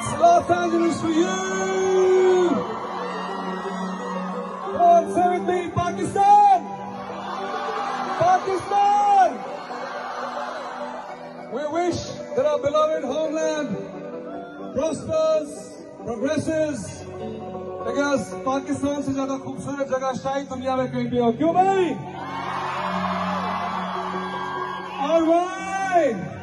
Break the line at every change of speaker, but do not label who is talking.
Los Angeles for you! Come on, say with me, Pakistan! Pakistan! We wish that our beloved homeland prospers, progresses, because Pakistan से ज्यादा खूबसूरत जगह शायद दुनिया में कहीं भी हो क्यों भाई? All right!